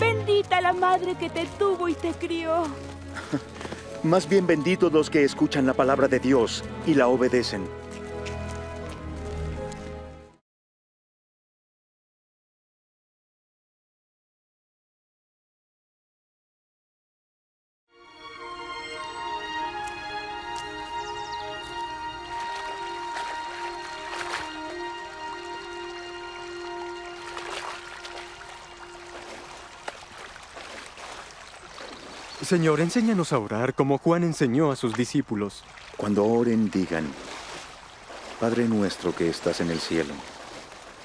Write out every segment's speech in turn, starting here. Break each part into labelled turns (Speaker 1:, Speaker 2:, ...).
Speaker 1: Bendita la madre que te tuvo y te crió.
Speaker 2: Más bien benditos los que escuchan la palabra de Dios y la obedecen.
Speaker 3: Señor, enséñanos a orar como Juan enseñó a sus discípulos.
Speaker 2: Cuando oren, digan, Padre nuestro que estás en el cielo,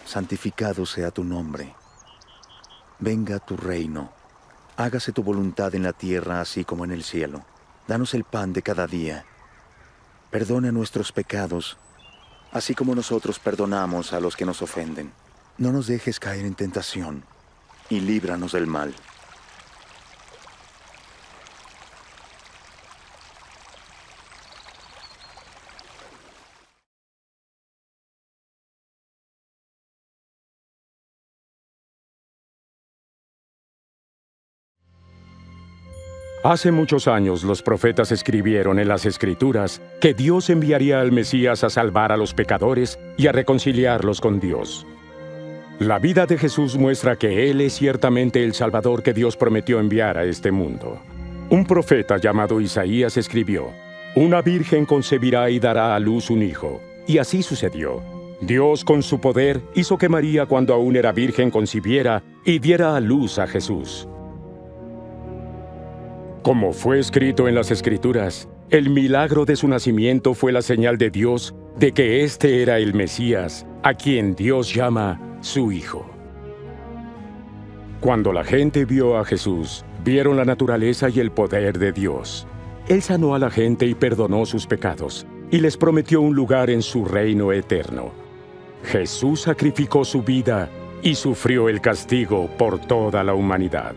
Speaker 2: santificado sea tu nombre. Venga tu reino. Hágase tu voluntad en la tierra así como en el cielo. Danos el pan de cada día. Perdona nuestros pecados, así como nosotros perdonamos a los que nos ofenden. No nos dejes caer en tentación, y líbranos del mal.
Speaker 4: Hace muchos años los profetas escribieron en las escrituras que Dios enviaría al Mesías a salvar a los pecadores y a reconciliarlos con Dios. La vida de Jesús muestra que Él es ciertamente el Salvador que Dios prometió enviar a este mundo. Un profeta llamado Isaías escribió, Una virgen concebirá y dará a luz un hijo. Y así sucedió. Dios con su poder hizo que María cuando aún era virgen concibiera y diera a luz a Jesús. Como fue escrito en las Escrituras, el milagro de su nacimiento fue la señal de Dios de que éste era el Mesías, a quien Dios llama su Hijo. Cuando la gente vio a Jesús, vieron la naturaleza y el poder de Dios. Él sanó a la gente y perdonó sus pecados, y les prometió un lugar en su reino eterno. Jesús sacrificó su vida y sufrió el castigo por toda la humanidad.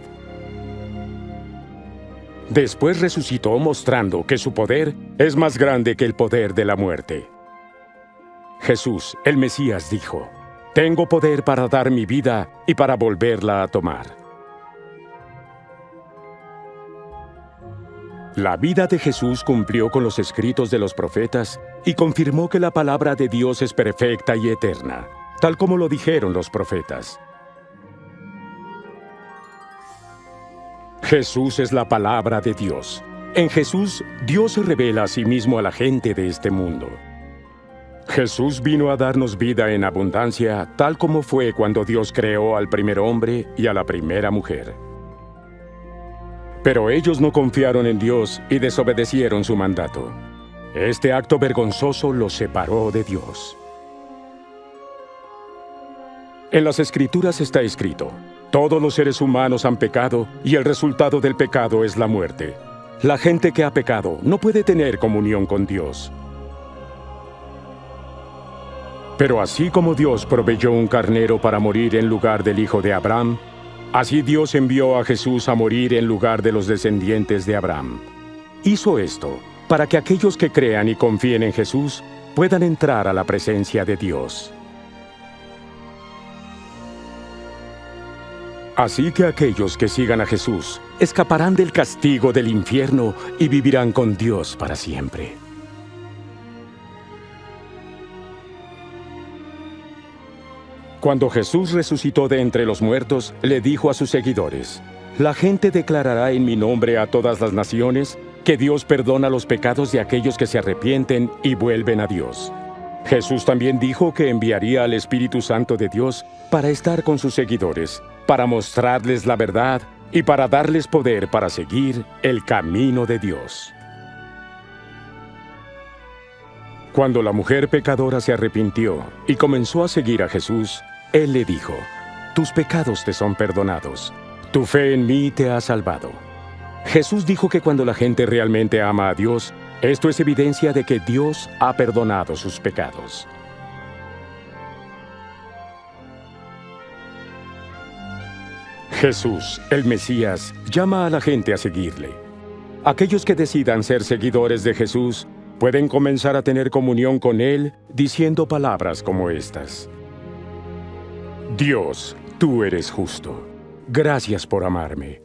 Speaker 4: Después resucitó mostrando que su poder es más grande que el poder de la muerte. Jesús, el Mesías, dijo, Tengo poder para dar mi vida y para volverla a tomar. La vida de Jesús cumplió con los escritos de los profetas y confirmó que la palabra de Dios es perfecta y eterna, tal como lo dijeron los profetas. Jesús es la palabra de Dios. En Jesús, Dios se revela a sí mismo a la gente de este mundo. Jesús vino a darnos vida en abundancia, tal como fue cuando Dios creó al primer hombre y a la primera mujer. Pero ellos no confiaron en Dios y desobedecieron su mandato. Este acto vergonzoso los separó de Dios. En las Escrituras está escrito, todos los seres humanos han pecado y el resultado del pecado es la muerte. La gente que ha pecado no puede tener comunión con Dios. Pero así como Dios proveyó un carnero para morir en lugar del hijo de Abraham, así Dios envió a Jesús a morir en lugar de los descendientes de Abraham. Hizo esto para que aquellos que crean y confíen en Jesús puedan entrar a la presencia de Dios. Así que aquellos que sigan a Jesús escaparán del castigo del infierno y vivirán con Dios para siempre. Cuando Jesús resucitó de entre los muertos, le dijo a sus seguidores, La gente declarará en mi nombre a todas las naciones que Dios perdona los pecados de aquellos que se arrepienten y vuelven a Dios. Jesús también dijo que enviaría al Espíritu Santo de Dios para estar con sus seguidores, para mostrarles la verdad y para darles poder para seguir el camino de Dios. Cuando la mujer pecadora se arrepintió y comenzó a seguir a Jesús, Él le dijo, Tus pecados te son perdonados, tu fe en mí te ha salvado. Jesús dijo que cuando la gente realmente ama a Dios, esto es evidencia de que Dios ha perdonado sus pecados. Jesús, el Mesías, llama a la gente a seguirle. Aquellos que decidan ser seguidores de Jesús pueden comenzar a tener comunión con Él diciendo palabras como estas. Dios, tú eres justo. gracias por amarme.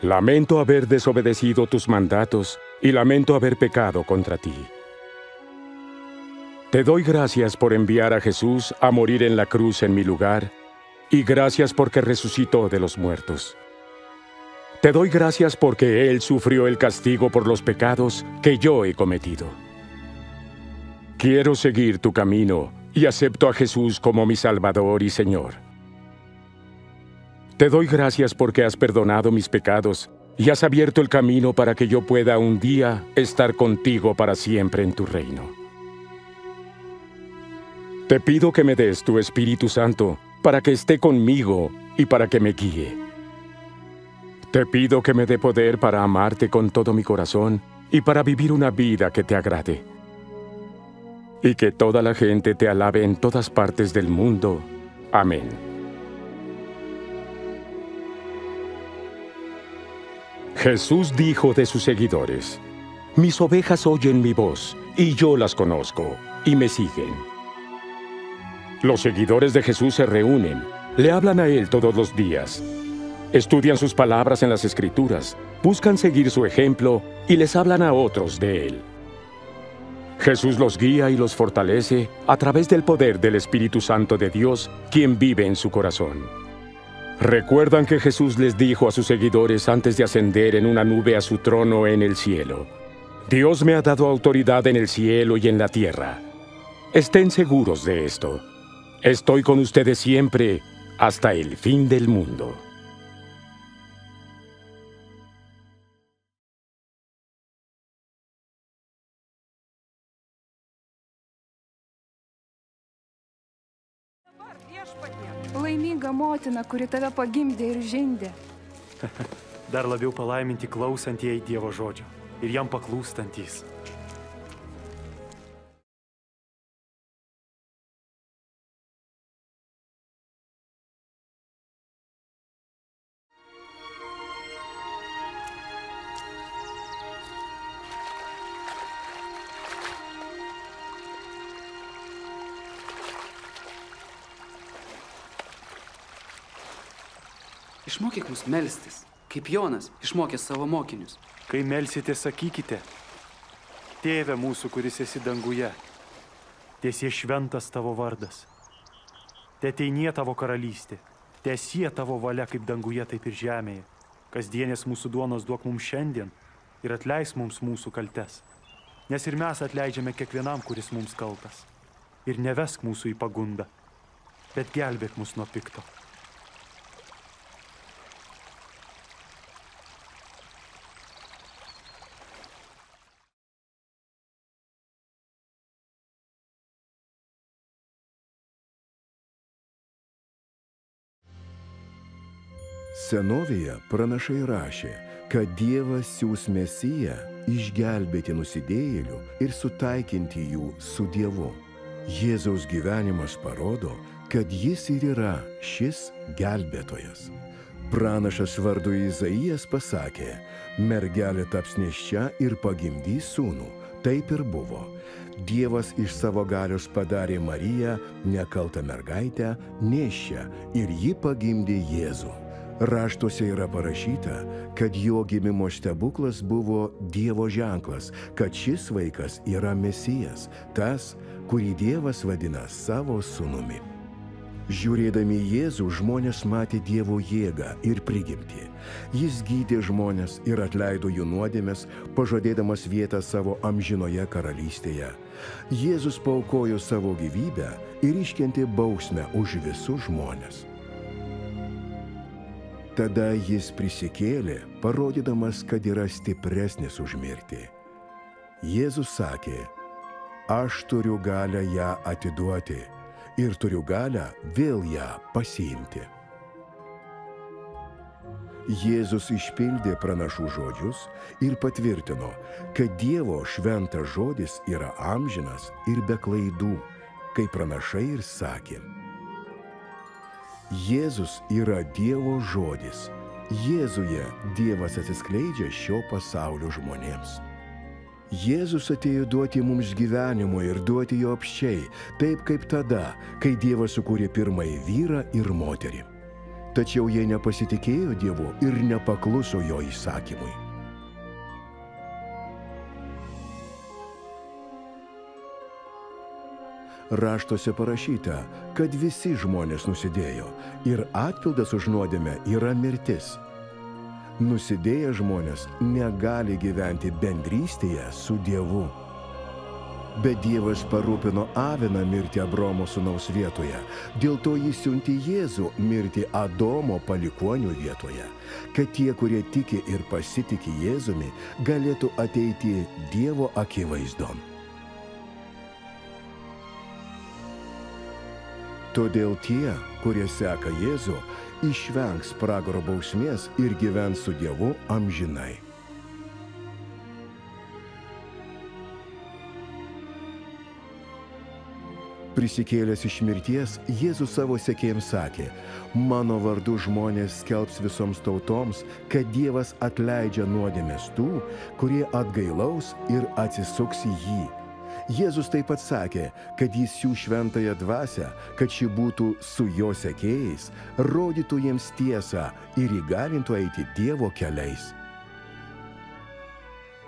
Speaker 4: Lamento haber desobedecido tus mandatos y lamento haber pecado contra ti. Te doy gracias por enviar a Jesús a morir en la cruz en mi lugar y gracias porque resucitó de los muertos. Te doy gracias porque Él sufrió el castigo por los pecados que yo he cometido. Quiero seguir tu camino y acepto a Jesús como mi Salvador y Señor. Te doy gracias porque has perdonado mis pecados y has abierto el camino para que yo pueda un día estar contigo para siempre en tu reino. Te pido que me des tu Espíritu Santo para que esté conmigo y para que me guíe. Te pido que me dé poder para amarte con todo mi corazón y para vivir una vida que te agrade. Y que toda la gente te alabe en todas partes del mundo. Amén. Jesús dijo de sus seguidores, Mis ovejas oyen mi voz, y yo las conozco, y me siguen. Los seguidores de Jesús se reúnen, le hablan a Él todos los días, estudian sus palabras en las Escrituras, buscan seguir su ejemplo y les hablan a otros de Él. Jesús los guía y los fortalece a través del poder del Espíritu Santo de Dios, quien vive en su corazón. Recuerdan que Jesús les dijo a sus seguidores antes de ascender en una nube a su trono en el cielo, Dios me ha dado autoridad en el cielo y en la tierra. Estén seguros de esto. Estoy con ustedes siempre hasta el fin del mundo.
Speaker 5: Laiminga motina, kuri tave pagimdė ir žindė.
Speaker 6: Dar labiau palaiminti klausantieji Dievo žodžio ir jam paklūstantys.
Speaker 7: Išmokyk mus melstis, kaip Jonas išmokė savo mokinius.
Speaker 6: Kai melsite, sakykite, Tėve mūsų, kuris esi danguje, tiesie šventas tavo vardas. Te ateinie tavo karalystė, tiesie tavo valia kaip danguje, taip ir žemėje. Kasdienės mūsų duonos duok mums šiandien ir atleis mums mūsų kaltes. Nes ir mes atleidžiame kiekvienam, kuris mums kaltas. Ir nevesk mūsų į pagundą, bet gelbėk mus nuo pikto.
Speaker 8: Senovėje pranašai rašė, kad Dievas siūs Mesiją išgelbėti nusidėjėlių ir sutaikinti jų su Dievu. Jėzaus gyvenimas parodo, kad jis ir yra šis gelbėtojas. Pranašas vardu Izaijas pasakė, mergelė taps neščia ir pagimdys sūnų. Taip ir buvo. Dievas iš savo galios padarė Mariją nekaltą mergaitę neščią ir ji pagimdė Jėzų. Raštuose yra parašyta, kad jo gimimo stebuklas buvo Dievo ženklas, kad šis vaikas yra Mesijas, tas, kurį Dievas vadina savo sunumi. Žiūrėdami Jėzų žmonės matė Dievo jėgą ir prigimtį. Jis gydė žmonės ir atleido jų nuodėmės, pažadėdamas vietą savo amžinoje karalystėje. Jėzus paukojo savo gyvybę ir iškentė bausmę už visus žmonės. Tada jis prisikėlė, parodydamas, kad yra stipresnis už mirtį. Jėzus sakė, aš turiu galę ją atiduoti ir turiu galę vėl ją pasiimti. Jėzus išpildė pranašų žodžius ir patvirtino, kad Dievo šventas žodis yra amžinas ir be klaidų, kaip pranašai ir sakė. Jėzus yra Dievo žodis. Jėzuje Dievas atsiskleidžia šio pasaulio žmonėms. Jėzus atėjo duoti mums gyvenimo ir duoti jo apščiai, taip kaip tada, kai Dievas sukūrė pirmąjį vyrą ir moterį. Tačiau jie nepasitikėjo Dievu ir nepakluso jo įsakymui. Raštuose parašyta, kad visi žmonės nusidėjo ir atpildas už nuodėmę yra mirtis. Nusidėję žmonės negali gyventi bendrystėje su Dievu. Bet Dievas parūpino Aviną mirti Abromo sūnaus vietoje. Dėl to jis siunti Jėzų mirti Adomo palikonių vietoje, kad tie, kurie tiki ir pasitikė Jėzumi, galėtų ateiti Dievo akivaizdon. Todėl tie, kurie seka Jėzų, išvengs pragaro bausmės ir gyvens su Dievu amžinai. Prisikėlęs iš mirties, Jėzus savo sekėjams sakė, mano vardu žmonės skelbs visoms tautoms, kad Dievas atleidžia nuodėmės tų, kurie atgailaus ir atsisuks į jį. Jėzus taip pat sakė, kad jis jų šventąją dvasę, kad ši būtų su jo sekėjais, rodytų jiems tiesą ir įgalintų eiti Dievo keliais.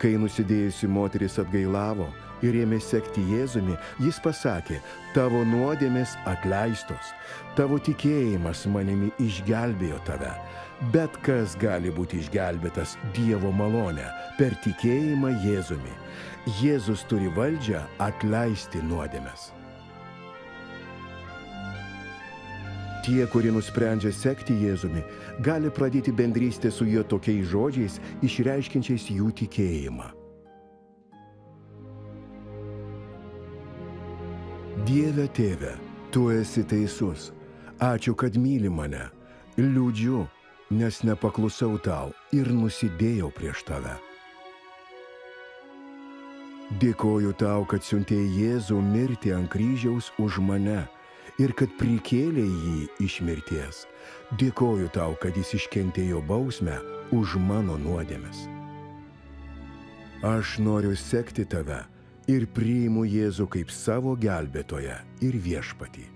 Speaker 8: Kai nusidėjusi moteris atgailavo ir ėmė sekti Jėzumi, jis pasakė, tavo nuodėmės atleistos, tavo tikėjimas manimi išgelbėjo tave. Bet kas gali būti išgelbėtas Dievo malonę per tikėjimą Jėzumi. Jėzus turi valdžią atleisti nuodėmes. Tie, kurie nusprendžia sekti Jėzumi, gali pradėti bendrystę su juo tokiais žodžiais, išreiškinčiais jų tikėjimą. Dieve tėve, tu esi teisus. Ačiū, kad myli mane. Liūdžiu, nes nepaklusau tau ir nusidėjau prieš tave. Dėkoju tau, kad siuntėjai Jėzų mirti ant kryžiaus už mane ir kad prikėlė jį iš mirties. Dėkoju tau, kad jis iškentėjo bausmę už mano nuodėmes. Aš noriu sekti tave ir priimu Jėzų kaip savo gelbėtoją ir viešpatį.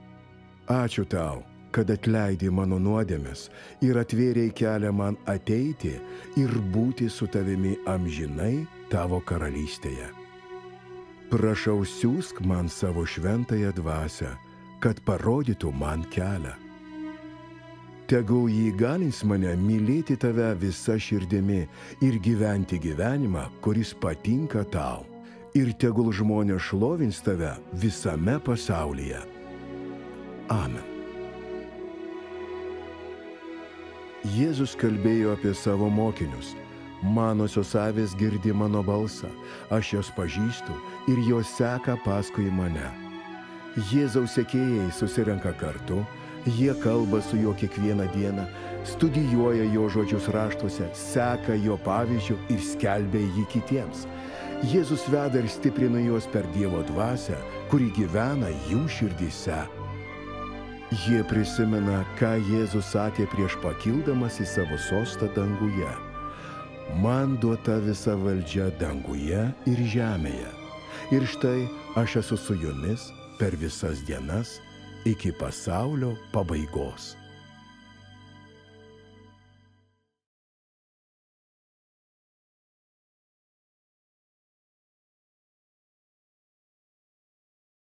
Speaker 8: Ačiū tau, kad atleidai mano nuodėmes ir atvėrėjai kelią man ateiti ir būti su tavimi amžinai tavo karalystėje. Prašau, siūsk man savo šventąją dvasę, kad parodytų man kelią. Tegul jį galins mane mylėti tave visa širdimi ir gyventi gyvenimą, kuris patinka tau. Ir tegul žmonės šlovins tave visame pasaulyje. Amen. Jėzus kalbėjo apie savo mokinius – Manosios avės girdi mano balsą, aš jas pažįstu ir jos seka paskui mane. Jėzaus sekėjai susirenka kartu, jie kalba su juo kiekvieną dieną, studijuoja jo žodžius raštuose, seka jo pavyzdžių ir skelbia jį kitiems. Jėzus veda ir stiprina juos per Dievo dvasę, kuri gyvena jų širdyse. Jie prisimena, ką Jėzus sakė prieš pakildamas į savo sostą danguje man duota visa valdžia danguje ir žemėje. Ir štai aš esu su jumis per visas dienas iki pasaulio pabaigos.